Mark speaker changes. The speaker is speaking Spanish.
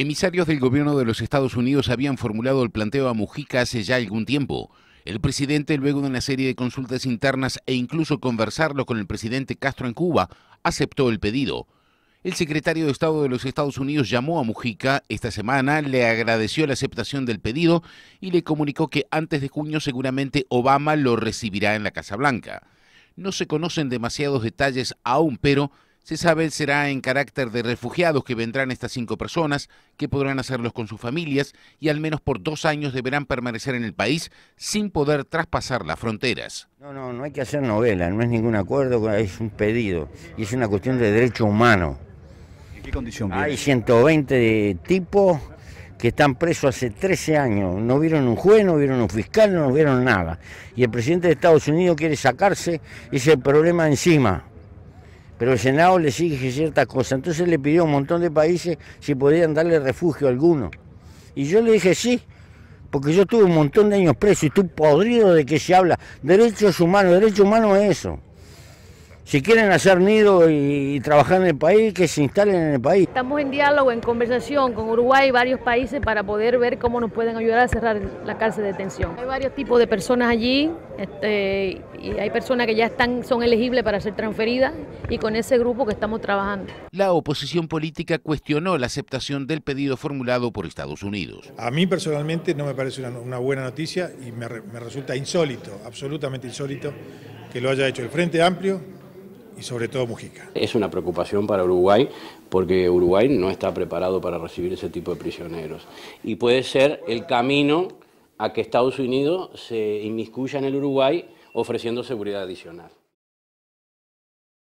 Speaker 1: Emisarios del gobierno de los Estados Unidos habían formulado el planteo a Mujica hace ya algún tiempo. El presidente, luego de una serie de consultas internas e incluso conversarlo con el presidente Castro en Cuba, aceptó el pedido. El secretario de Estado de los Estados Unidos llamó a Mujica esta semana, le agradeció la aceptación del pedido y le comunicó que antes de junio seguramente Obama lo recibirá en la Casa Blanca. No se conocen demasiados detalles aún, pero se sabe será en carácter de refugiados que vendrán estas cinco personas, que podrán hacerlos con sus familias y al menos por dos años deberán permanecer en el país sin poder traspasar las fronteras.
Speaker 2: No, no, no hay que hacer novela, no es ningún acuerdo, es un pedido y es una cuestión de derecho humano.
Speaker 3: ¿En qué condición
Speaker 2: Hay 120 tipos que están presos hace 13 años, no vieron un juez, no vieron un fiscal, no vieron nada. Y el presidente de Estados Unidos quiere sacarse ese problema encima pero el Senado le exige ciertas cosas. Entonces le pidió a un montón de países si podían darle refugio a alguno. Y yo le dije sí, porque yo tuve un montón de años preso y estoy podrido de que se habla. Derechos humanos, derecho humano es eso si quieren hacer nido y, trabajar en el país, que se instalen en el país.
Speaker 4: Estamos en diálogo, en conversación con Uruguay y varios países para poder ver cómo nos pueden ayudar a cerrar la cárcel de detención. Hay varios tipos de personas allí este, y hay personas que ya están, son elegibles para ser transferidas y con ese grupo que estamos trabajando.
Speaker 1: La oposición política cuestionó la aceptación del pedido formulado por Estados Unidos.
Speaker 5: A mí personalmente no me parece una, buena noticia y me, me resulta insólito, absolutamente insólito, que lo haya hecho el Frente Amplio, y sobre todo Mujica.
Speaker 6: Es una preocupación para Uruguay porque Uruguay no está preparado para recibir ese tipo de prisioneros. Y puede ser el camino a que Estados Unidos se inmiscuya en el Uruguay ofreciendo seguridad adicional.